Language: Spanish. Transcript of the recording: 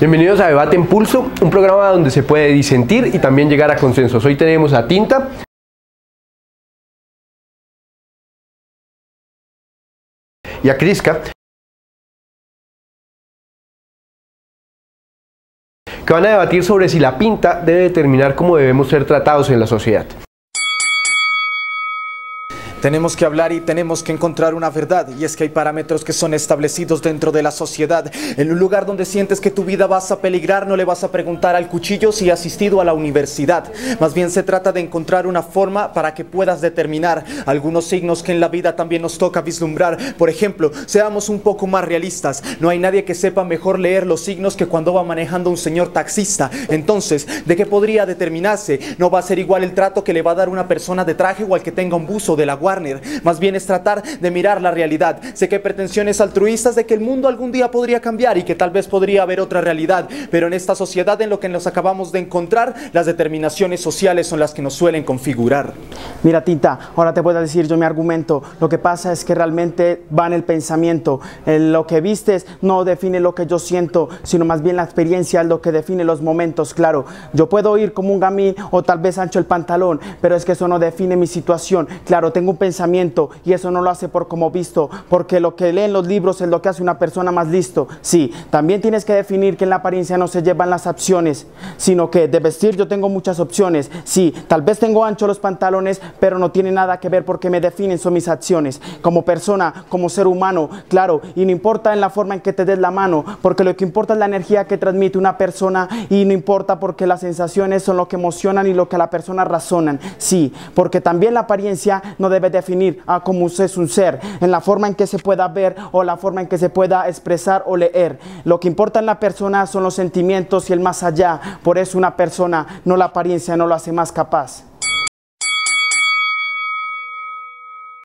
Bienvenidos a Debate en Pulso, un programa donde se puede disentir y también llegar a consensos. Hoy tenemos a Tinta. Y a Crisca, que van a debatir sobre si la pinta debe determinar cómo debemos ser tratados en la sociedad. Tenemos que hablar y tenemos que encontrar una verdad y es que hay parámetros que son establecidos dentro de la sociedad. En un lugar donde sientes que tu vida vas a peligrar no le vas a preguntar al cuchillo si ha asistido a la universidad. Más bien se trata de encontrar una forma para que puedas determinar algunos signos que en la vida también nos toca vislumbrar. Por ejemplo, seamos un poco más realistas. No hay nadie que sepa mejor leer los signos que cuando va manejando un señor taxista. Entonces, ¿de qué podría determinarse? No va a ser igual el trato que le va a dar una persona de traje o al que tenga un buzo de la guardia más bien es tratar de mirar la realidad. Sé que pretensiones altruistas de que el mundo algún día podría cambiar y que tal vez podría haber otra realidad, pero en esta sociedad en lo que nos acabamos de encontrar, las determinaciones sociales son las que nos suelen configurar. Mira, Tinta, ahora te puedo decir yo mi argumento. Lo que pasa es que realmente va en el pensamiento. lo que vistes no define lo que yo siento, sino más bien la experiencia es lo que define los momentos. Claro, yo puedo ir como un gamín o tal vez ancho el pantalón, pero es que eso no define mi situación. Claro, tengo un pensamiento y eso no lo hace por como visto, porque lo que leen los libros es lo que hace una persona más listo. Sí, también tienes que definir que en la apariencia no se llevan las opciones, sino que de vestir yo tengo muchas opciones. Sí, tal vez tengo ancho los pantalones, pero no tiene nada que ver porque me definen son mis acciones. Como persona, como ser humano, claro, y no importa en la forma en que te des la mano, porque lo que importa es la energía que transmite una persona y no importa porque las sensaciones son lo que emocionan y lo que la persona razonan. Sí, porque también la apariencia no debe definir a cómo es un ser, en la forma en que se pueda ver o la forma en que se pueda expresar o leer. Lo que importa en la persona son los sentimientos y el más allá. Por eso una persona, no la apariencia, no lo hace más capaz.